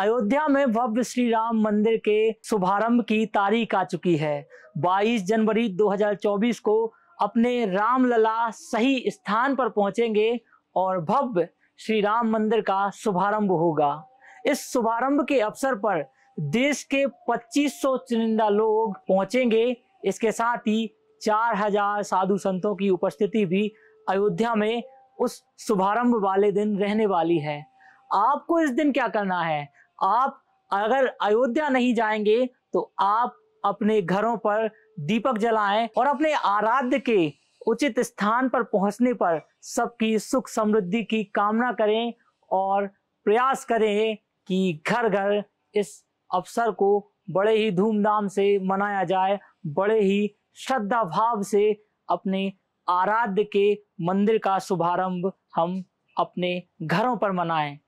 अयोध्या में भव्य श्री राम मंदिर के शुभारंभ की तारीख आ चुकी है। 22 जनवरी 2024 को अपने रामलला सही स्थान पर पहुँचेंगे और भव्य श्री राम मंदिर का शुभारंभ होगा। इस शुभारंभ के अवसर पर देश के 2500 चुनिंदा लोग पहुँचेंगे। इसके साथ ही 4000 साधु संतों की उपस्थिति भी अयोध्या में उस शुभारंभ वाले दिन रहने वाली है। आपको इस दिन क्या करना है? आप अगर अयोध्या नहीं जाएँगे तो आप अपने घरों पर दीपक जलाएँ और अपने आराध्य के उचित स्थान पर पहुँचने पर सबकी सुख समृद्धि की कामना करें और प्रयास करें कि घर घर इस अवसर को बड़े ही धूमधाम से मनाया जाए, बड़े ही श्रद्धा भाव से अपने आराध्य के मंदिर का शुभारंभ हम अपने घरों पर मनाएँ।